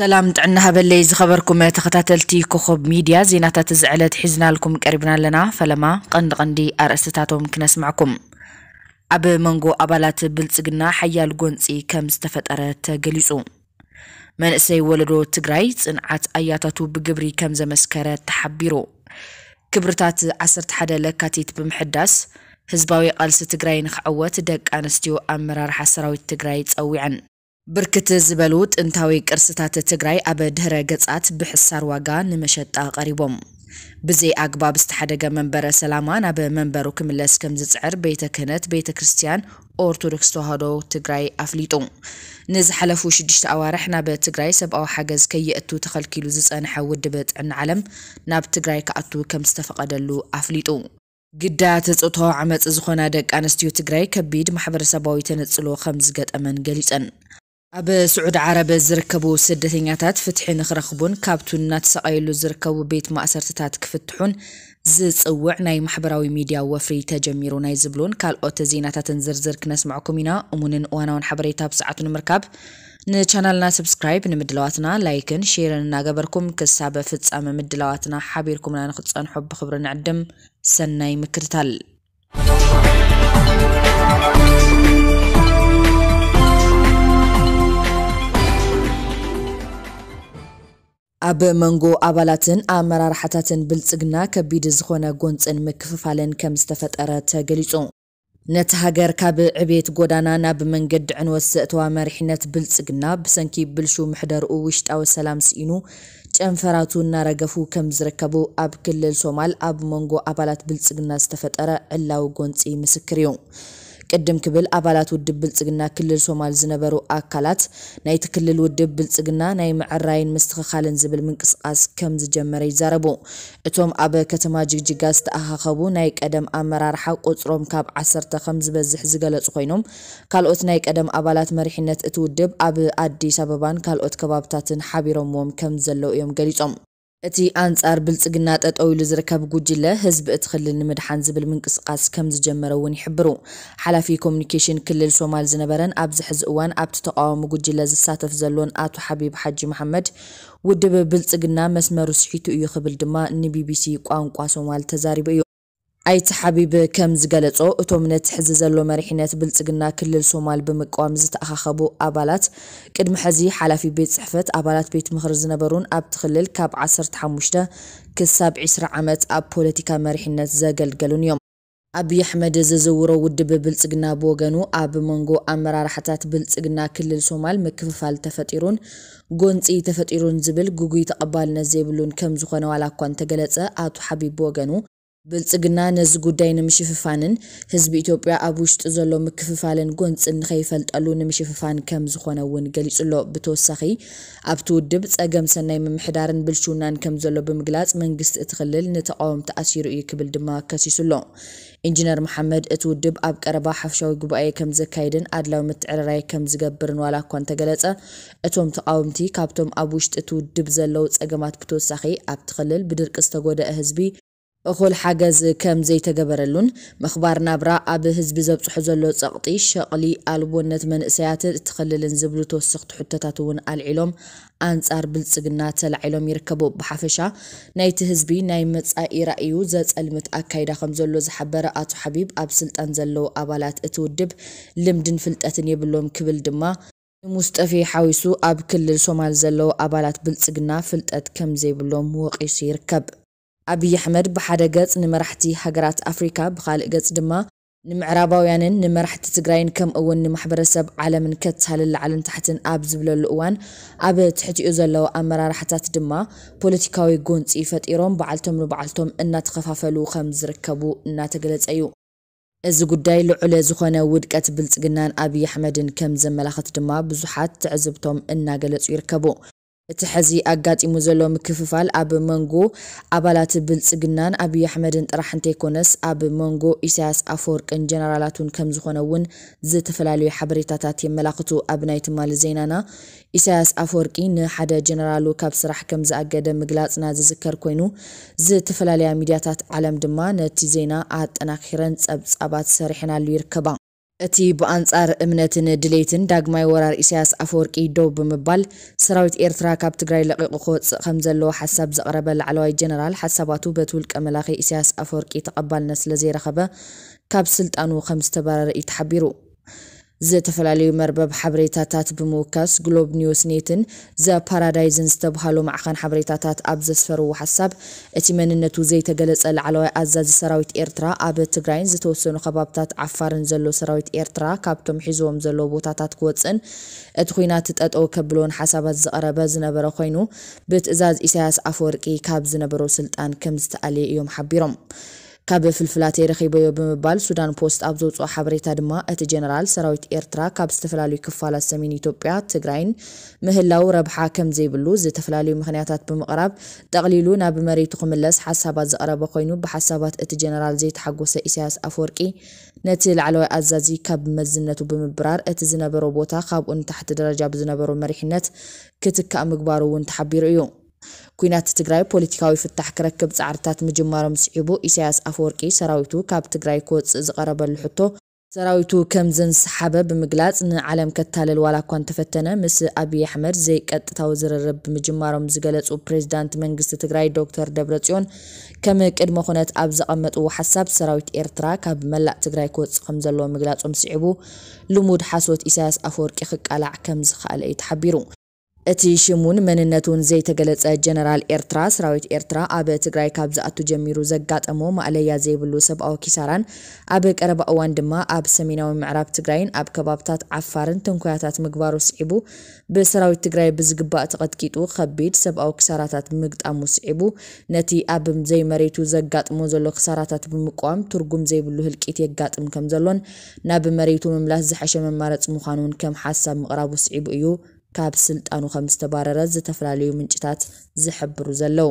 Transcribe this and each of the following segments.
سلام تعنها بلي زخبركم يا تختاتلتي كوخوب ميديا زينات تزعلت حزنا لكم قربنا لنا فلما قند غندي أرستاتهم كنسمعكم أب منغو أبالات بلتقنا حيا القنصي كم استفت أرات قليسو من إسي ولدو تقرأيت انعات أياتاتو بقبري كم زمسكرة تحبيرو كبرتات عصرت حدا لكاتيت بمحداس هزباوي قلس تقرأي نخعوة دك أنستيو أمرار حسراوي تقرأيت أويعن ብርክት ዝበሉ ጥንታዊ ቅርስታት ትግራይ ኣብ ድህረ ገጻት ብሕሳር ዋጋ ንመሸጣ ቀሪቦም ብዘይ ኣግባብ ዝተሓደገ መንበረ ሰላማ ናብ መንበሩ ክምለስ ከም ዝፅዕር ቤተ ክህነት ቤተ ክርስቲያን ኦርቶዶክስ ተዋህዶ ትግራይ ኣፍሊጡ ንዝሓለፉ ሽዱሽተ ኣዋርሕ ናብ ትግራይ ሰብኣዊ ሓገዝ ከየእቱ ተኸልኪሉ ዝፀንሐ ውድብ ጥዕና ዓለም ናብ ትግራይ ክኣቱ ከም ዝተፈቐደሉ ኣፍሊጡ ግዳ ተፅቶ ዓመፅ ዝኾና ደቂ ኣንስትዮ ትግራይ ከቢድ ማሕበረሰባዊ ተነፅሎ ከም ዝገጠመን ገሊፀን أب سعود عرب زركبو سدتينياتات فتحي نخرخبون كابتون ناتس آيلو زركبو بيت مأسرتات كفتحون زيز اوع ناي محبراوي ميديا وفري تجميرو ناي زبلون كال او تزيناتات انزرزر كناس معكمينا امونن اوانون حبري تاب ساعتون مركب نشانالنا سبسكرايب نمدلواتنا لايكن شيرن ناقبركم كسابة فتس اما مدلواتنا حابيركم لان خدسان حب خبرن عدم سناي مكرتال موسيقى ኣብ መንጎ ኣባላትን ኣመራርሓታትን ብልጽግና ከቢድ ዝኾነ ጎንፅን ምክፍፋልን ከም ዝተፈጠረ ተገሊጹ ነቲ ሃገር ካብ ዕቤት ጎዳና ናብ መንገዲ ዕንወት ዘእተዋ መሪሕነት ብልጽግና ብሰንኪ ብልሹ ምሕደርኡ ውሽጣዊ ሰላም ስኢኑ ጨንፈራቱ እናረገፉ ከም ዝርከቡ ኣብ ክልል ሶማል ኣብ መንጎ ኣባላት ብልጽግና ዝተፈጠረ ዕላዊ ጎንፂ ምስክር እዩ ቅድም ክብል ኣባላት ውድብ ብልፅግና ክልል ሶማል ዝነበሩ ኣካላት ናይቲ ክልል ውድብ ብልፅግና ናይ ምዕራይን ምስትኽኻልን ዝብል ምንቅስቓስ ከም ዝጀመረ ይዛረቡ እቶም ኣብ ከተማ ጅግጅጋ ዝተኣኻኸቡ ናይ ቀደም ኣመራርሓ ቁፅሮም ካብ ዓሰርተ ከም ዝበዝሕ ዝገለጹ ኮይኖም ካልኦት ናይ ቀደም ኣባላት መሪሕነት እቲ ውድብ ኣብ ኣዲስ ኣበባን ካልኦት ከባብታትን ሓቢሮምዎም ከም ዘለዉ እዮም ገሊፆም እቲ ኣንጻር ብልጽግና ጠጠው ኢሉ ዝርከብ ጉጅለ ህዝቢ እቲ ክልል ንምድሓን ዝብል ምንቅስቓስ ከም ዝጀመረ እውን ይሕብሩ ሓላፊ ኮሚኒኬሽን ክልል ሶማል ዝነበረን ኣብዚ ሕዚ እዋን ኣብቲ ተቃዋሚ ጉጅለ ዝሳተፍ ዘሎን ኣቶ ሓቢብ ሓጂ መሓመድ ውድብ ብልጽግና መስመሩ ስሒቱ እዩ ክብል ድማ ንቢቢሲ ቋንቋ ሶማል ተዛሪቡ እዩ ኣይቲ ሓቢብ ከም ዝገለጾ እቶም ነቲ ሕዚ ዘሎ መሪሕነት ብልፅግና ክልል ሶማል ብምቃዋም ዝተኣኻኸቡ ኣባላት ቅድሚ ሕዚ ሓላፊ ቤት ፅሕፈት ኣባላት ቤት ምክሪ ዝነበሩን ኣብቲ ክልል ካብ 15 ክሳብ 20 ዓመት ኣብ ፖለቲካ መሪሕነት ዘገልገሉን እዮም ኣብዪ ኣሕመድ ዝዝውሮ ውድብ ብልፅግና ብወገኑ ኣብ መንጎ ኣመራርሕታት ብልፅግና ክልል ሶማል ምክፍፋል ተፈጢሩን ጎንፂ ተፈጢሩን ዝብል ጉጉይ ተቐባልነት ዘይብሉን ከም ዝኾነ ዋላ እኳ እንተገለፀ ኣቶ ሓቢብ ብወገኑ ብልጽግና ነዚ ጉዳይ ንምሽፍፋንን ህዝቢ ኢትዮጵያ ኣብ ውሽጢ ዘሎ ምክፍፋልን ጎንፂ ንኸይፈልጠሉ ንምሽፍፋን ከም ዝኾነ እውን ገሊጹ ኣሎ። ብተወሳኺ ኣብቲ ውድብ ጸገም ሰናይ ምምሕዳርን ብልሽውናን ከም ዘሎ ብምግላጽ መንግስቲ እቲ ክልል ንተቃወም ተኣሲሩ እዩ ክብል ድማ ከሲሱ ኣሎ። ኢንጂነር መሓመድ እቲ ውድብ ኣብ ቀረባ ሓፈሻዊ ጉባኤ ከም ዘካይድን ኣድላዊ ምትዕርራይ ከም ዝገብርን ዋላ እኳ እንተገለጸ እቶም ተቃወምቲ ካብቶም ኣብ ውሽጢ እቲ ውድብ ዘለዉ ጸገማት ብተወሳኺ ኣብቲ ክልል ብድርቂ ዝተጎድአ ህዝቢ أخول حاجز كم زي تجبرلون مخبار نبرة أبه هز زب حزلو تقطي شقلي البونت من سيات تخلل زبلو توسقط حتى تتون العلم أنت أربلت جنات العلم يركبوا بحفشة نيت حزبي نيمت أي رأيو زت المت أكيد خم زلو زحبر أتو حبيب أبسلت أنزلو أبلات أتودب لمدن فلت أتني بلوم كبل دما مستفي حويسو أب كل الصومال زلو أبلات بلت جنا فلت أت كم زي بلوم وقيس يركب ኣብይ ኣሕመድ ብሓደ ገጽ ንመራሕቲ ሃገራት ኣፍሪካ ብኻልእ ገጽ ድማ ንምዕራባውያንን ንመራሕቲ ትግራይን ከም እውን ንማሕበረሰብ ዓለምን ከተሃልል ላዕልን ታሕትን ኣብ ዝብለሉ እዋን ኣብ ትሕቲኡ ዘለዎ ኣመራርሓታት ድማ ፖለቲካዊ ጎንፂ ፈጢሮም በዓልቶም ንበዓልቶም እናተኸፋፈሉ ከም ዝርከቡ እናተገለጸ እዩ እዚ ጉዳይ ልዑል ዝኾነ ውድቀት ብልፅግናን ኣብይ ኣሕመድን ከም ዘመላኽት ድማ ብዙሓት ትዕዝብቶም እናገለጹ ይርከቡ እቲ ሕዚ ኣጋጢሙ ዘሎ ምክፍፋል ኣብ መንጎ ኣባላት ብልፅግናን ኣብዪ ኣሕመድን ጥራሕ እንተይኮነስ ኣብ መንጎ ኢሳያስ ኣፈወርቅን ጀነራላትን ከም ዝኾነ እውን ዝተፈላለዩ ሓበሬታታት የመላኽቱ ኣብ ናይ ትማሊ ዜናና ኢሳያስ ኣፈወርቂ ንሓደ ጀነራሉ ካብ ስራሕ ከም ዝኣገደ ምግላፅና ዝዝከር ኮይኑ ዝተፈላለያ ሚድያታት ዓለም ድማ ነቲ ዜና ኣጠናኪረን ፀብጻባት ሰሪሕናሉ ይርከባ أتي بأنصار أمنتنا دليتن داعماي ورار إسياس أفوركي دوب مبال سراويت إيرترا كاب تجري لقيقوت خمزلو حسب زقرب العلوي جنرال حسباتو بتول كملاقي إسياس أفوركي تقبل نسل زير خبا كاب سلطانو خمس تبرر يتحبرو ዝተፈላለዩ መርበብ ሓበሬታታት ብምውካስ ግሎብ ኒውስ ኔትን ዘፓራዳይዝን ዝተብሃሉ ማዕኸን ሓበሬታታት ኣብ ዘስፈርዎ ሓሳብ እቲ መንነቱ ዘይተገለጸ ላዕለዋይ ኣዛዚ ሰራዊት ኤርትራ ኣብ ትግራይን ዝተወሰኑ ከባብታት ዓፋርን ዘሎ ሰራዊት ኤርትራ ካብቶም ሒዝቦም ዘሎ ቦታታት ክወፅን እቲ ኩናት ጠጠው ከብሎን ሓሳባት ዝቐረበ ዝነበረ ኮይኑ ብትእዛዝ ኢሳያስ ኣፈወርቂ ካብ ዝነበሮ ስልጣን ከም ዝተኣልየ እዮም ሓቢሮም كاب فلفلات رخيبة بمبال سودان بوست أبزوت وحبريت دما أت جنرال سرويت إيرترا كاب استفلالو كفالة سمين إيتوبيا تغرين مهلاو ربحا حاكم زيبلو زي تفلالو مخنياتات بمغرب تغليلو ناب مري تقوم اللس حسابات زقرب قوينو بحسابات أت جنرال زي تحقو سئيسياس أفوركي نتيل علوي أزازي كاب مزنة بمبرار أت زنبرو بوتا خاب تحت درجة بزنبرو مريحنت كتك أمكبارو ونتحبيرو تحبير ኩናት ትግራይ ፖለቲካዊ ፍታሕ ክረክብ ፃዕርታት ምጅማሮ ምስዒቡ ኢሳያስ ኣፈወርቂ ሰራዊቱ ካብ ትግራይ ክወፅእ ዝቐረበሉ ሕቶ ሰራዊቱ ከም ዘንሰሓበ ብምግላጽ ንዓለም ከታልል ዋላ እኳ እንተፈተነ ምስ ኣብዪ ኣሕመድ ዘይቀጥታዊ ዝርርብ ብምጅማሮም ዝገለጹ ፕሬዚዳንት መንግስቲ ትግራይ ዶክተር ደብረጽዮን ከም ቅድመ ኩነት ኣብ ዘቐመጥዎ ሓሳብ ሰራዊት ኤርትራ ካብ መላእ ትግራይ ክወፅእ ከም ዘለዎ ምግላጹ ምስዒቡ ልሙድ ሓሶት ኢሳያስ ኣፈወርቂ ክቃላዕ ከም ዝኽኣለ እዩ ተሓቢሩ እቲ ሽሙን መንነቱን ዘይተገለጸ ጀነራል ኤርትራ ሰራዊት ኤርትራ ኣብ ትግራይ ካብ ዝኣቱ ጀሚሩ ዘጋጠሞ ማእለያ ዘይብሉ ሰብኣዊ ኪሳራን ኣብ ቀረባ እዋን ድማ ኣብ ሰሜናዊ ምዕራብ ትግራይን ኣብ ከባብታት ዓፋርን ተንኮያታት ምግባሩ ስዒቡ ብሰራዊት ትግራይ ብዝግባእ ተቐጥቂጡ ከቢድ ሰብኣዊ ኪሳራታት ምግጣሙ ስዒቡ ነቲ ኣብ ዘይመሬቱ ዘጋጥሞ ዘሎ ክሳራታት ብምቋም ትርጉም ዘይብሉ ህልቂት የጋጥም ከም ዘሎን ናብ መሬቱ ምምላስ ዝሓሸ መማረፂ ምዃኑን ከም ሓሳብ ምቕራቡ ስዒቡ እዩ ካብ ስልጣኑ ከም ዝተባረረ ዝተፈላለዩ ምንጭታት ዝሕብሩ ዘለው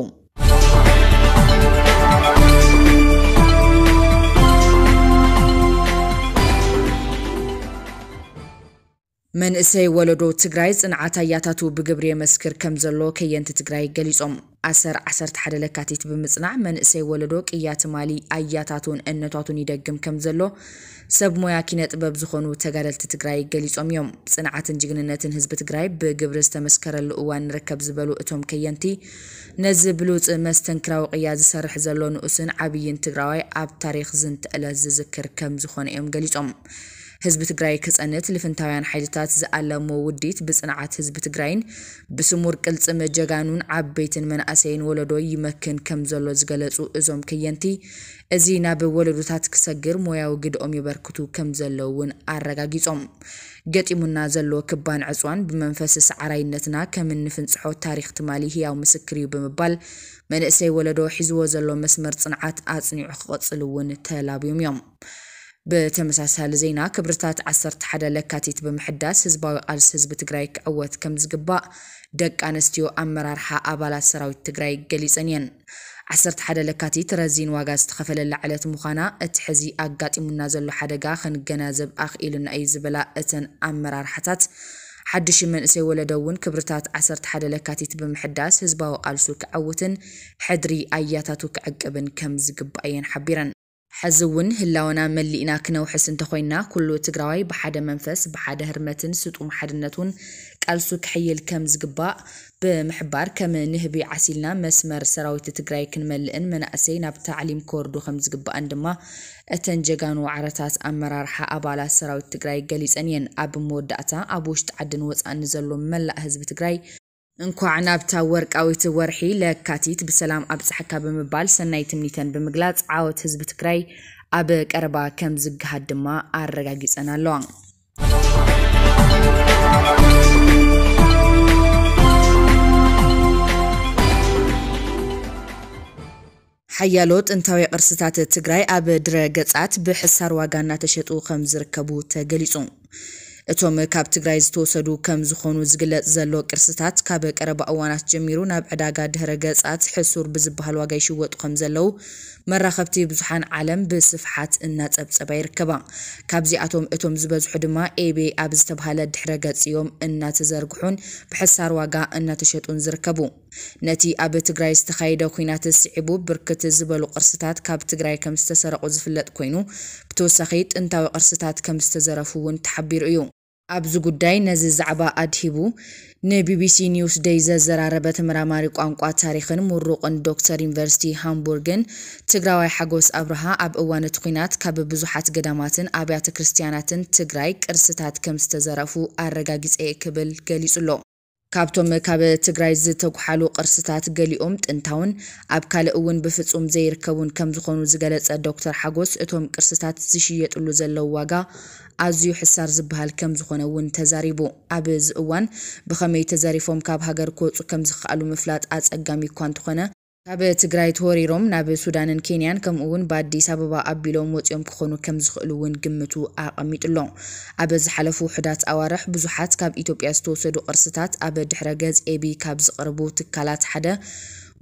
መንእሰይ ወለዶ ትግራይ ፅንዓት ኣያታቱ ብግብሪ የመስክር ከም ዘሎ ከየንቲ ትግራይ ገሊፆም 11 ለካቲት ብምጽናዕ መንእሰይ ወለዶ ቅያ ትማሊ ኣያታቱን እነታቱን ይደግም ከም ዘሎ ሰብ ሞያ ኪነ ጥበብ ዝኾኑ ተጋደልቲ ትግራይ ገሊፆም እዮም። ፅንዓትን ጅግንነትን ህዝቢ ትግራይ ብግብሪ ዝተመስከረሉ እዋን ንረከብ ዝበሉ እቶም ከየንቲ ነዚ ብሉፅ መስተንክራዊ ቅያ ዝሰርሕ ዘሎ ንኡስን ዓብይን ትግራዋይ ኣብ ታሪክ ዝንትዕለ ዝዝክር ከም ዝኾነ እዮም ገሊፆም። ህዝቢ ትግራይ ክፀንት ልፍንታውያን ሓይልታት ዝኣለሞ ውዲት ብፅንዓት ህዝቢ ትግራይን ብስሙር ቅልፅም ጀጋኑን ዓበይትን መናእሰይን ወለዶ ይመክን ከም ዘሎ ዝገለፁ እዞም ክየንቲ እዚ ናብ ወለዶታት ክሰግር ሞያዊ ግድኦም ይበርክቱ ከም ዘለዉ እውን ኣረጋጊፆም ገጢሙና ዘሎ ክባን ዕፅዋን ብመንፈስ ሰዕራይነትና ከም እንፍንፅሖ ታሪክ ትማሊ ህያው ምስክር እዩ ብምባል መንእሰይ ወለዶ ሒዝዎ ዘሎ መስመር ፅንዓት ኣፅኒዑ ክቐፅል እውን ተላብዮም እዮም ብተመሳሳሊ ዜና ክብርታት 11 ለካቲት ብምሕዳስ ህዝባዊ ቃልሲ ህዝቢ ትግራይ ክዕወት ከም ዝግባእ ደቂ ኣንስትዮ ኣመራርሓ ኣባላት ሰራዊት ትግራይ ገሊፀን እየን 11 ለካቲት ረዚን ዋጋ ዝተኸፈለላ ዕለት ምዃና እቲ ሕዚ ኣጋጢሙና ዘሎ ሓደጋ ክንገናዘብ ኣኽኢሉና እዩ ዝበላ እተን ኣመራርሓታት ሓድሽ መንእሰይ ወለደ እውን ክብርታት 11 ለካቲት ብምሕዳስ ህዝባዊ ቃልሱ ክዓውትን ሕድሪ ኣያታቱ ክዕቅብን ከም ዝግባእ እየን ሓቢረን ሕዚ እውን ህላውና መሊእና ክነውሕስ እንተኮይንና ኩሉ ትግራዋይ ብሓደ መንፈስ ብሓደ ህርመትን ስጡም ሓድነቱን ቃልሱ ክሕይል ከም ዝግባእ ብምሕባር ከም ንህቢ ዓሲልና መስመር ሰራዊት ትግራይ ክንመልእን መናእሰይ ናብ ታዕሊም ክወርዱ ከም ዝግባአን ድማ እተን ጀጋኑ ዋዕረታት ኣመራርሓ ኣባላት ሰራዊት ትግራይ ገሊፀን እየን። ኣብ መወዳእታ ኣብ ውሽጢ ዓድን ወፃእኒ ዘሎ መላእ ህዝቢ ትግራይ እንኳዕ ናብታ ወርቃዊት ወርሒ ለካቲት ብሰላም ኣብፅሓካ ብምባል ሰናይ ትምኒተን ብምግላጽ ዓወት ህዝቢ ትግራይ ኣብ ቀረባ ከም ዝግሃድ ድማ ኣረጋጊፀን ኣለዋ ሓያሎ ጥንታዊ ቅርስታት ትግራይ ኣብ ድረ ገጻት ብሕሳር ዋጋ እናተሸጡ ከም ዝርከቡ ተገሊጹ اتوم کابت گرایز توسدو کم زخونو زگل زلو کرستات کابه کرب آوانات جمیرو نب عداقاد هرگزات حسور بزبهال واجیش ود قم زلو مرخبتی بزحان علم بصفحات النات اب سبایر کبا کابزی اتوم اتوم زبز حدما ای بی ابز تبهال دحرگات یوم النات زرگحون بحسار واجا النات شتون زرکبو نتی ابت گرایز تخاید خوینات سعبو برکت زبالو قرستات کابت گرای کم استسر عزفلت کوینو بتوسخیت انتاو قرستات کم استزرفون تحبیر ایوم ኣብዚ ጉዳይ ነዚ ዛዕባ ኣድሂቡ ንቢቢሲ ኒውስ ደይ ዘዘራረበ ተመራማሪ ቋንቋ ታሪክን ምሩቕን ዶክተር ዩኒቨርሲቲ ሃምቡርግን ትግራዋይ ሓጎስ ኣብርሃ ኣብ እዋን እቲ ኩናት ካብ ብዙሓት ገዳማትን ኣብያተ ክርስቲያናትን ትግራይ ቅርስታት ከም ዝተዘረፉ ኣረጋጊፀ ክብል ገሊጹ ኣሎ ካብቶም ካብ ትግራይ ዝተጓሓሉ ቅርስታት ገሊኦም ጥንታውን ኣብ ካልእ እውን ብፍፁም ዘይርከቡን ከም ዝኾኑ ዝገለፀ ዶክተር ሓጎስ እቶም ቅርስታት ዝሽየጥሉ ዘለው ዋጋ ኣዝዩ ሕሳር ዝበሃል ከም ዝኾነ እውን ተዛሪቡ ኣብ እዚ እዋን ብኸመይ ተዘሪፎም ካብ ሃገር ክወፁ ከም ዝኽኣሉ ምፍላጥ ኣፀጋሚ እኳ እንተኾነ ካብ ትግራይ ተወሪሮም ናብ ሱዳንን ኬንያን እውን ብኣዲስ ኣበባ ኣቢሎም ወፂኦም ክኾኑ ከም ዝኽእሉ እውን ግምቱ ኣቐሚጡሎ ኣብ ዝሓለፉ ውሕዳት ኣዋርሕ ብዙሓት ካብ ኢትዮጵያ ዝተወሰዱ ቅርስታት ኣብ ድሕረ ገጽ ኤቢ ካብ ዝቐርቡ ትካላት ሓደ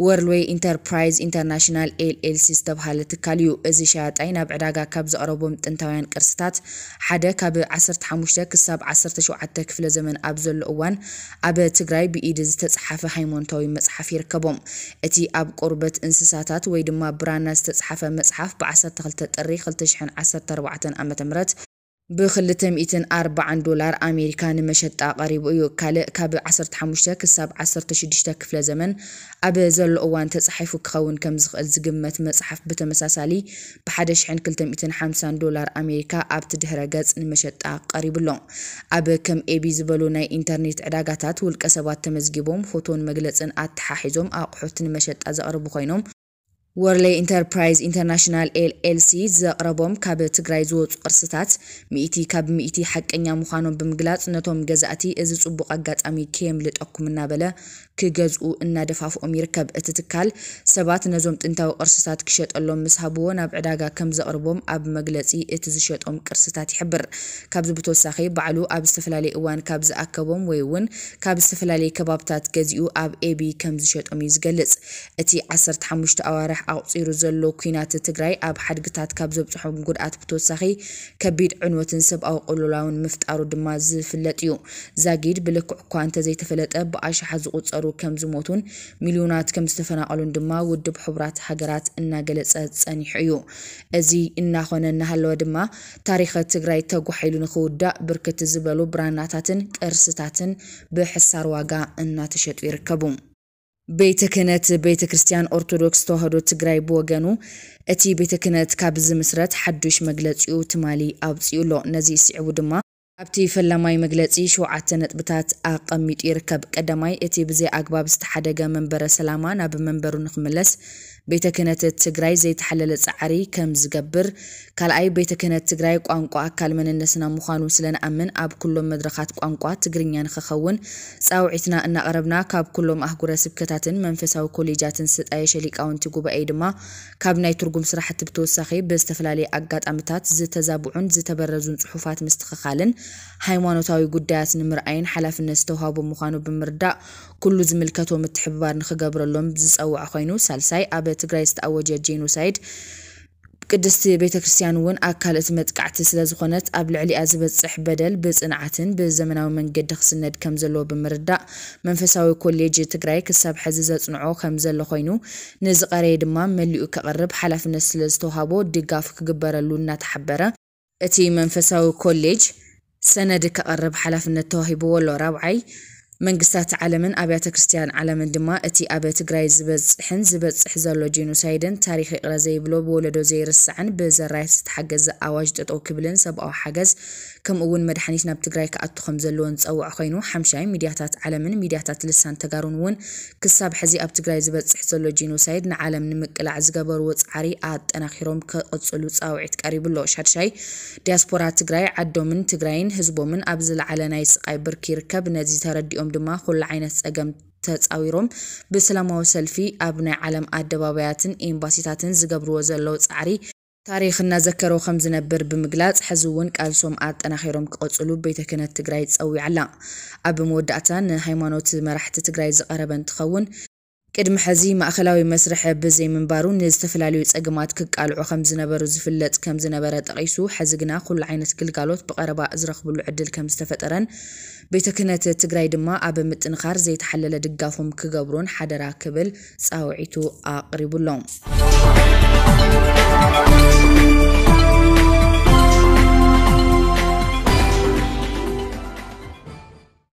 ወርልዌይ ኢንተርፕራይዝ ኢንተርናሽናል ኤልኤልሲ ዝተብሃለ ትካል እዩ እዚ ሸያጣይ ናብ ዕዳጋ ካብ ዘቕረቦም ጥንታውያን ቅርስታት ሓደ ካብ 15 ክሳብ 17 ክፍለ ዘመን ኣብ ዘሎ እዋን ኣብ ትግራይ ብኢድ ዝተፀሓፈ ሃይማኖታዊ መፅሓፍ ይርከቦም እቲ ኣብ ቆርበት እንስሳታት ወይ ድማ ብራና ዝተፀሓፈ መፅሓፍ ብ12 ጥሪ 2014 ዓ ም بخلتهم إتن أربعة دولار أمريكان مشت قريب أيو كلا كاب عشرة حمشة كسب عشرة شديشة كفلا زمن أبي زل أوان تصحيف كخون كم زق زقمة مصحف بتمساسالي بحدش حين كلتهم إتن خمسان دولار أمريكا أب تدهر جاز مشت قريب لون أبي كم أبي زبلونا إنترنت علاقات والكسبات تمزجبهم فوتون مجلس أن أتححزهم أقحط مشت أز أربع خينهم ወርሌ ኢንተርፕራይዝ ኢንተርናሽናል ኤልኤልሲ ዘቕረቦም ካብ ትግራይ ዝወፁ ቅርስታት ሚእቲ ካብ ሚእቲ ሓቀኛ ምዃኖም ብምግላጽ ነቶም ገዛእቲ እዚ ጽቡቕ ኣጋጣሚ ከየምልጠኩም እናበለ ክገዝኡ እናደፋፍኦም ይርከብ እቲ ትካል ሰባት ነዞም ጥንታዊ ቅርስታት ክሸጠሎም ምስ ሃብዎ ናብ ዕዳጋ ከም ዘቕርቦም ኣብ መግለፂ እቲ ዝሸጦም ቅርስታት ይሕብር ካብዚ ብተወሳኺ ባዕሉ ኣብ ዝተፈላለየ እዋን ካብ ዝኣከቦም ወይ እውን ካብ ዝተፈላለየ ከባብታት ገዚኡ ኣብ ኤቢ ከም ዝሸጦም እዩ ዝገልጽ እቲ 15 ኣዋርሕ ኣቑፂሩ ዘሎ ኩናት ትግራይ ኣብ ሓድግታት ካብ ዘብፅሖም ጉድኣት ብተወሳኺ ከቢድ ዕንወትን ሰብኣዊ ቅልላውን ምፍጣሩ ድማ ዝፍለጥ እዩ ዛጊድ ብልክዕ እኳ እንተዘይተፈለጠ ብኣሽሓ ዝቑፀሩ ዝነበሩ ከም ዝሞቱን ሚልዮናት ከም ዝተፈናቀሉን ድማ ውድብ ሕቡራት ሃገራት እናገለፀ ፀኒሑ እዩ እዚ እናኾነ እናሃለወ ድማ ታሪኸ ትግራይ ተጓሒሉ ንክውዳእ ብርክት ዝበሉ ብራናታትን ቅርስታትን ብሕሳር ዋጋ እናተሸጡ ይርከቡ ቤተ ክህነት ቤተ ክርስትያን ኦርቶዶክስ ተዋህዶ ትግራይ ብወገኑ እቲ ቤተ ክህነት ካብ ዝምስረት ሓዱሽ መግለፂኡ ትማሊ ኣውፅኡ ኣሎ ነዚ ስዕቡ ድማ ኣብቲ ፈላማይ መግለፂ ሸውዓተ ነጥብታት ኣቐሚጡ ይርከብ ቀዳማይ እቲ ብዘይ ኣግባብ ዝተሓደገ መንበረ ሰላማ ናብ መንበሩ ንክምለስ ቤተ ክህነት ትግራይ ዘይተሓለለ ፃዕሪ ከም ዝገብር ካልኣይ ቤተ ክህነት ትግራይ ቋንቋ ኣካል መንነትና ምዃኑ ስለንኣምን ኣብ ኩሎም መድረኻት ቋንቋ ትግርኛ ንክኸውን ፃውዒትና እናቐረብና ካብ ኩሎም ኣህጉረ ስብከታትን መንፈሳዊ ኮሌጃትን ስጣየ ሸሊቃውንቲ ጉባኤ ድማ ካብ ናይ ትርጉም ስራሕቲ ብተወሳኺ ብዝተፈላለየ ኣጋጣሚታት ዝተዛብዑን ዝተበረዙን ፅሑፋት ምስትኽኻልን ሃይማኖታዊ ጉዳያት ንምርኣይን ሓላፍነት ዝተዋሃቦ ምዃኑ ብምርዳእ ኩሉ ዝምልከቶ ምትሕብባር ንክገብረሎም ዝፀውዕ ኮይኑ ሳልሳይ ኣብ ትግራይ ዝተኣወጀ ጄኖሳይድ ቅድስቲ ቤተ ክርስትያን እውን ኣካልእቲ መጥቃዕቲ ስለ ዝኾነት ኣብ ልዕሊኣ ዝበፅሕ በደል ብፅንዓትን ብዘመናዊ መንገዲ ክስነድ ከም ዘለዎ ብምርዳእ መንፈሳዊ ኮሌጅ ትግራይ ክሳብ ሕዚ ዘፅንዖ ከም ዘሎ ኮይኑ ንዝቀረየ ድማ መሊኡ ከቅርብ ሓላፍነት ስለ ዝተዋሃቦ ድጋፍ ክግበረሉ እናተሓበረ እቲ መንፈሳዊ ኮሌጅ ሰነድ ከቅርብ ሓላፍነት ተዋሂብዎ ኣሎ ራብዓይ መንግስታት ዓለምን ኣብያተ ክርስትያን ዓለምን ድማ እቲ ኣብ ትግራይ ዝበፅሕን ዝበፅሕ ዘሎ ጂኖሳይድን ታሪክ ይቕረ ዘይብሎ ብወለዶ ዘይርስዕን ብዘራየት ዝተሓገዘ ኣዋጅ ጠጠው ክብልን ሰብኣዊ ሓገዝ ከምኡውን መድሓኒት ናብ ትግራይ ክኣቱ ከም ዘለዎ ንፀውዕ ኮይኑ ሓምሻይ ሚድያታት ዓለምን ሚድያታት ልሳን ተጋሩን እውን ክሳብ ሕዚ ኣብ ትግራይ ዝበፅሕ ዘሎ ጂኖሳይድ ንዓለም ንምቅላዕ ዝገበርዎ ፃዕሪ ኣጠናኪሮም ከቐፅሉ ፃውዒት ቀሪቡሎ ሻድሻይ ዲያስፖራ ትግራይ ዓዶምን ትግራይን ህዝቦምን ኣብ ዝለዓለ ናይ ስቃይ ብርኪ ይርከብ ነዚ ተረዲኦም ንሶም ድማ ኩሉ ዓይነት ፀገም ተፃዊሮም ብሰላማዊ ሰልፊ ኣብ ናይ ዓለም ኣደባብያትን ኤምባሲታትን ዝገብርዎ ዘለው ፃዕሪ ታሪክ እናዘከሮ ከም ዝነብር ብምግላፅ ሕዚ እውን ቃልሶም ኣጠናኺሮም ክቐፅሉ ቤተ ክህነት ትግራይ ፀዊዓላ ኣብ መወዳእታ ንሃይማኖት መራሕቲ ትግራይ ዝቐረበ እንትኸውን ቅድሚ ሕዚ ማእኸላዊ መስርሕ ምንባሩ ንዝተፈላለዩ ፀገማት ክቃልዑ ከም ዝነበሩ ዝፍለጥ ከም ዝነበረ ጠቒሱ ሕዚ ግና ኩሉ ዓይነት ግልጋሎት ብቀረባ ዝረኽብሉ ዕድል ከም ዝተፈጠረን ቤተ ክህነት ትግራይ ድማ ኣብ ምጥንኻር ዘይተሓለለ ድጋፎም ክገብሩን ሓደራ ክብል ፃውዒቱ ኣቅሪቡሎም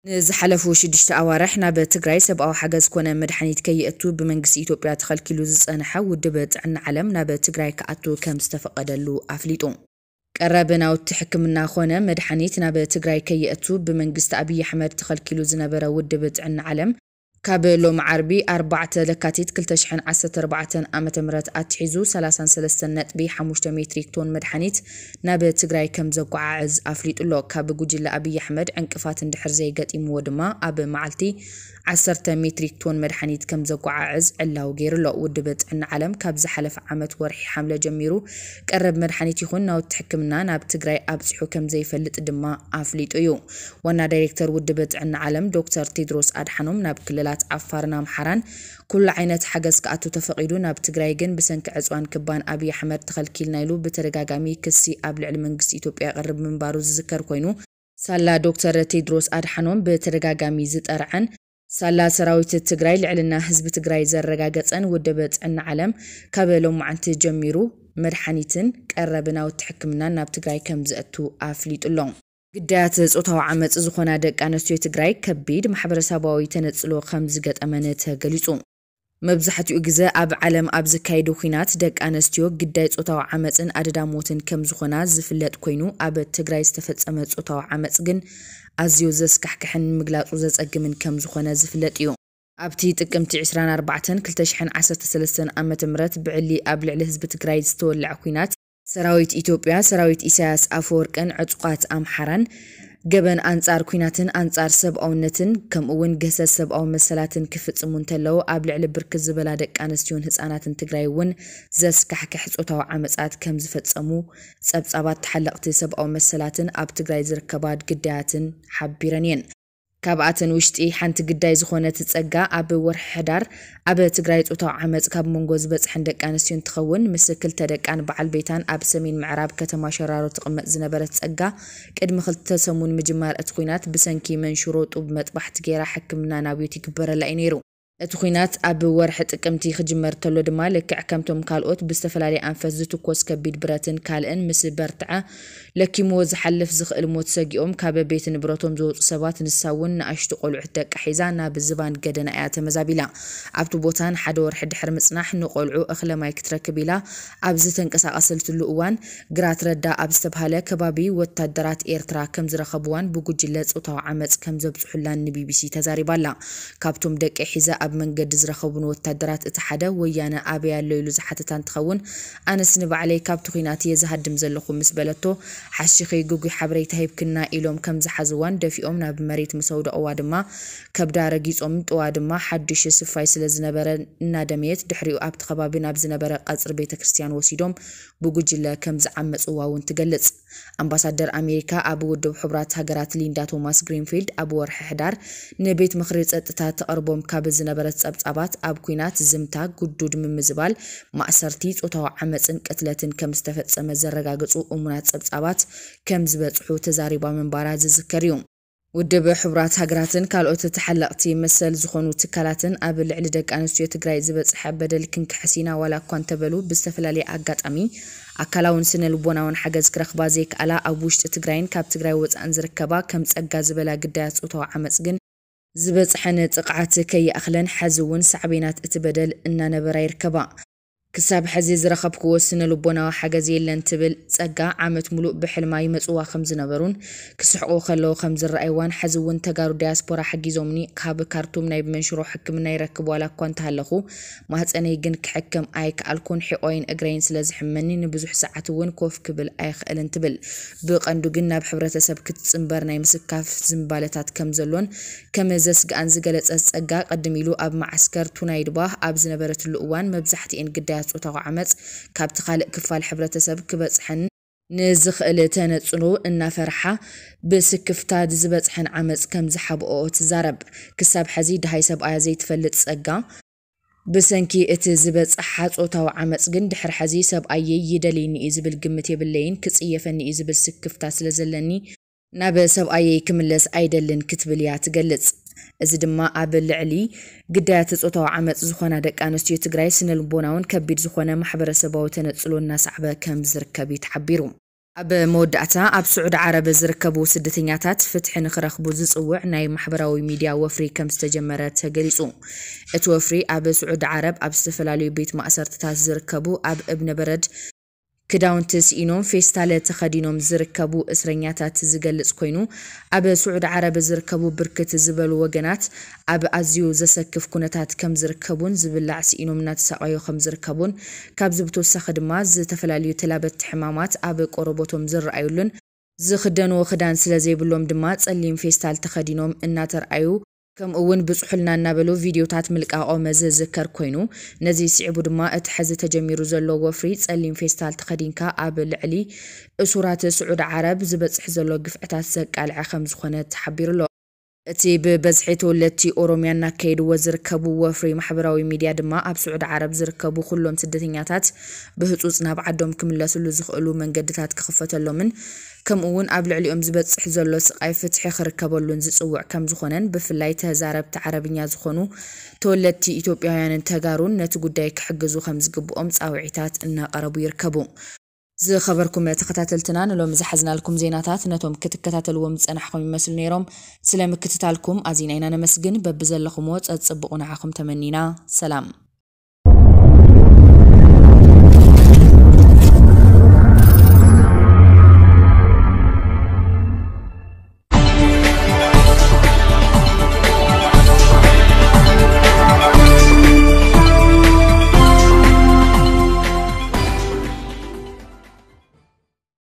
زحلفو شدشت أوارحنا بتقرأي او حاجز كونا مدحنيت كي أتو بمنقس إيتوبيا تخل كيلوزز أنحا ودبت عن علمنا بتقرأي كأتو كم استفقد اللو أفليتون قربنا وتحكمنا خونا مدحنيتنا بتقرأي كي أتو بمنقس تأبي حمر تخل كيلوز نبرا ودبت عن علم كابلوم عربي 4 لكاتيت كلتا شحن عسة أربعة آمة مرت أتحزو سلاسان سلستن نتبي حموشت متريك تون مدحنيت ناب تقراي كم زقع عز أفليت اللو كاب قجل أبي أحمد عنكفات اندحر زي قد إمو دما أب معلتي عسرت متريك تون مدحنيت كم زقع عز علاو غير اللو ودبت عن علم كاب زحلف عامت ورحي حملة جميرو كرب مدحنيت يخون ناو تحكمنا ناب تقراي أبزحو كم زي فلت دما أفليت أيو وانا دايركتر ودبت عن علم دكتور تيدروس أدحنم ناب كللا ክልላት ዓፋርን ኣምሓራን ኩሉ ዓይነት ሓገዝ ክኣቱ ተፈቒዱ ናብ ትግራይ ግን ብሰንኪ ዕፅዋን ክባን ኣብዪ ኣሕመድ ተኸልኪልና ኢሉ ብተደጋጋሚ ክሲ ኣብ ልዕሊ መንግስቲ ኢትዮጵያ የቕርብ ምንባሩ ዝዝከር ኮይኑ ሳላ ዶክተር ቴድሮስ ኣድሓኖም ብተደጋጋሚ ዝጠርዐን ሳላ ሰራዊት ትግራይ ልዕልና ህዝቢ ትግራይ ዘረጋገፀን ውድበ ጥዕና ዓለም ካብ ሎማዓንቲ ጀሚሩ መድሓኒትን ቀረብ ናውቲ ሕክምናን ናብ ትግራይ ከም ዘእቱ ኣፍሊጡሎም ግዳያት ጾታዊ ዓመፅ ዝኾና ደቂ ኣንስትዮ ትግራይ ከቢድ ማሕበረሰባዊ ተነፅሎ ከም ዝገጠመን ተገሊጹ መብዛሕትኡ ግዜ ኣብ ዓለም ኣብ ዝካየዱ ኩናት ደቂ ኣንስትዮ ግዳይ ጾታዊ ዓመፅን ኣደዳ ሞትን ከም ዝኾና ዝፍለጥ ኮይኑ ኣብ ትግራይ ዝተፈፀመ ጾታዊ ዓመፅ ግን ኣዝዩ ዘስካሕክሕን ምግላፁ ዘፀግምን ከም ዝኾነ ዝፍለጥ እዩ ኣብቲ ጥቅምቲ 24 2013 ዓ ም ብዕሊ ኣብ ልዕሊ ህዝቢ ትግራይ ዝተወልዐ ኩናት ሰራዊት ኢትዮጵያ ሰራዊት ኢሳያስ ኣፈወርቅን ዕፁቋት ኣምሓራን ገበን ኣንጻር ኩናትን ኣንጻር ሰብኣውነትን ከምኡውን ገሰስ ሰብኣዊ መሰላትን ክፍጽሙ እንተለዉ ኣብ ልዕሊ ብርክት ዝበላ ደቂ ኣንስትዮን ህፃናትን ትግራይ እውን ዘስካሕክሕ ፆታዊ ዓመፃት ከም ዝፈጸሙ ጸብጻባት ተሓለቕቲ ሰብኣዊ መሰላትን ኣብ ትግራይ ዝርከባ ግዳያትን ሓቢረን እየን ካብኣተን ውሽጢ ሓንቲ ግዳይ ዝኾነት ፀጋ ኣብ ወርሒ ሕዳር ኣብ ትግራይ ፆታዊ ዓመፅ ካብ መንጎ ዝበፅሐን ደቂ ኣንስትዮ እንትኸውን ምስ ክልተ ደቃን በዓል ቤታን ኣብ ሰሜን ምዕራብ ከተማ ሸራሮ ትቕመጥ ዝነበረት ፀጋ ቅድሚ ክልተ ሰሙን ምጅማር እቲ ኩናት ብሰንኪ መንሽሮ ጡብ መጥባሕቲ ገይራ ሕክምና ናብዮት ይግበረላ እዩ ነይሩ እቲ ኩናት ኣብ ወርሒ ጥቅምቲ ክጅመር እንተሎ ድማ ልክዕ ከምቶም ካልኦት ብዝተፈላለየ ኣንፈት ዝትኮስ ከቢድ ብረትን ካልእን ምስ በርትዐ ለኪምዎ ዝሓልፍ ዝኽእል ሞት ሰጊኦም ካብ ቤት ንብረቶም ዝወፁ ሰባት ንሳ እውን ንኣሽቱ ቆልዑት ደቂ ሒዛ ናብ ዝባን ገደና እያ ተመዛቢላ ኣብቲ ቦታ ንሓደ ወርሒ ድሕሪ ምፅናሕ ንቆልዑ እኽለ ማይ ክትረክብ ኢላ ኣብ ዝተንቀሳቐሰልትሉ እዋን ግራት ረዳ ኣብ ዝተባሃለ ከባቢ ወታደራት ኤርትራ ከም ዝረኸብዋን ብጉጅለ ፆታዊ ዓመፅ ከም ዘብፅሑላን ንቢቢሲ ተዛሪባ ኣላ ካብቶም ደቂ ሒዛ أب منجد زرخون والتدرات اتحدا ويانا أبي الليل زحتتان تخون أنا سنب علي كاب تخيناتي زهد مزل خمس بلتو حشيخي جوجي حبري تهيب كنا إلهم كم زحزوان دفي أمنا بمريت مسود أواد ما كاب دارجيز أمت أواد ما حدش سفاي سلزنا برا ندميت دحري أب تخبا بنا بزنا برا قصر بيت كريستيان وسيدوم بوجي لا كم زعمت أواون تجلس ኣምባሳደር ኣሜሪካ ኣብ ውድብ ሕቡራት ሃገራት ሊንዳ ቶማስ ግሪንፊልድ ኣብ ወርሒ ሕዳር ንቤት ምክሪ ፀጥታ ተቐርቦም ካብ ዝነበረት ጸብጻባት ኣብ ኩናት ዝምታ ጉዱድ ምምዝባል ማእሰርቲ ፆታዊ ዓመፅን ቅትለትን ከም ዝተፈፀመ ዘረጋግፁ እሙናት ጸብጻባት ከም ዝበፅሑ ተዛሪባ ምንባራ ዝዝከር እዩ ውድብ ሕቡራት ሃገራትን ካልኦት ተሓለቕቲ መሰል ዝኾኑ ትካላትን ኣብ ልዕሊ ደቂ ኣንስትዮ ትግራይ ዝበፅሐ በደል ክንክሕሲና ዋላ እኳ እንተበሉ ብዝተፈላለየ ኣጋጣሚ ኣካላውን ስነ ልቦናውን ሓገዝ ክረኽባ ዘይከኣላ ኣብ ውሽጢ ትግራይን ካብ ትግራይ ወፃእን ዝርከባ ከም ፀጋ ዝበላ ግዳያት ፆታዊ ዓመፅ ግን ዝበፅሐን ጥቕዓት ከይኣኽለን ሓዚ እውን ሳዕቤናት እቲ በደል እናነበራ ይርከባ ክሳብ ሕዚ ዝረኸብክዎ ስነ ልቦናዊ ሓገዝ የለን ትብል ፀጋ ዓመት ሙሉእ ብሕልማይ መፅዋ ከም ዝነበሩን ክስሕቁ ከለዉ ከም ዝረኣይዋን ሕዚ እውን ተጋሩ ዳያስፖራ ሓጊዞምኒ ካብ ካርቱም ናይ ብመንሽሮ ሕክምና ይረክብ ዋላ እኳ እንተሃለኹ ማህፀነይ ግን ክሕክም ኣይከኣልኩን ሒቆይን እግረይን ስለዝሕመኒ ንብዙሕ ሰዓት እውን ኮፍ ክብል ኣይኽእልን ትብል ብቐንዱ ግን ናብ ሕብረተሰብ ክትፅምበር ናይ ምስካፍ ዝምባለታት ከም ዘሎን ከም ዘስግኣን ዝገለፀ ፀጋ ቀድም ኢሉ ኣብ ማዓስከር ቱናይድባህ ኣብ ዝነበረትሉ እዋን መብዛሕትኤን ግዳያት ፆታዊ ዓመፅ ካብቲ ካልእ ክፋል ሕብረተሰብ ክበፅሐን ንዝኽእል ተነፅኑ እናፈርሓ ብስክፍታ ዝበፅሐን ዓመፅ ከም ዝሓብኦ ትዛረብ ክሳብ ሕዚ ድሃይ ሰብኣያ ዘይትፈልጥ ፀጋ ብሰንኪ እቲ ዝበፅሓ ፆታዊ ዓመፅ ግን ድሕር ሕዚ ሰብኣየ ይደልይኒ እዩ ዝብል ግምት የብለይን ክፅየፈኒ እዩ ዝብል ስክፍታ ስለ ዘለኒ ناب سبأي كملس أيدلن كتبليات جلتس أزد ما قبل علي قدات تقطع عمت زخنا دك أنستيو تجري سن البناون كبير زخنا محبر سباو تنتسلون الناس عبا كم زركبي تحبيرهم أب مودعتا أب سعود عرب زركبو سدتنياتات فتح نخرخ بوزس أوع ناي محبراوي ميديا وفري كم استجمرات تجلسون اتوفري أب سعود عرب أب استفلالي بيت مأسر تتاز زركبو أب ابن برد ክዳውንቲ ስኢኖም ፌስታለ ተኸዲኖም ዝርከቡ እስረኛታት ዝገልጽ ኮይኑ ኣብ ስዑድ ዓረብ ዝርከቡ ብርክት ዝበሉ ወገናት ኣብ ኣዝዩ ዘሰክፍ ኩነታት ከም ዝርከቡን ዝብላዕ ስኢኖም እናተሰቃዩ ከም ዝርከቡን ካብዚ ብተወሳኺ ድማ ዝተፈላለዩ ተላበቲ ሕማማት ኣብ ቆረቦቶም ዝረኣዩሉን ዝኽደንዎ ክዳን ስለ ዘይብሎም ድማ ጸሊም ፌስታል ተኸዲኖም እናተርኣዩ كم اون بصحلنا نابلو فيديوتات ملك او مز ذكر كوينو نزي سعبو دما اتحز تجميرو زلو وفريت سليم فيستال تخدينكا ابل علي صورات سعود عرب زبصح زلو قفعتات سقال عخم زخنه تحبيرلو እቲ ብበዝሒ ተወለድቲ ኦሮምያ እናካየድዎ ዝርከቡ ወፍሪ ማሕበራዊ ሚድያ ድማ ኣብ ስዑድ ዓረብ ዝርከቡ ኩሎም ስደተኛታት ብህፁፅ ናብ ዓዶም ክምለስሉ ዝኽእሉ መንገድታት ክኽፈተሎምን ከምኡ እውን ኣብ ልዕሊኦም ዝበፅሕ ዘሎ ስቃይ ፍትሒ ክርከበሉን ዝፅውዕ ከም ዝኾነን ብፍላይ ተዛረብቲ ዓረብኛ ዝኾኑ ተወለድቲ ኢትዮጵያውያንን ተጋሩን ነቲ ጉዳይ ክሕግዙ ከም ዝግብኦም ፃውዒታት እናቐረቡ ይርከቡ زي خبركم يا تقتاتلتنا نلوم زي حزنا لكم زيناتات نتوم كتكتاتل ومزقنا حقم يمسل نيروم سلام كتتالكم أنا مسجن ببزل لخموت أتصبقون عاكم تمنينا سلام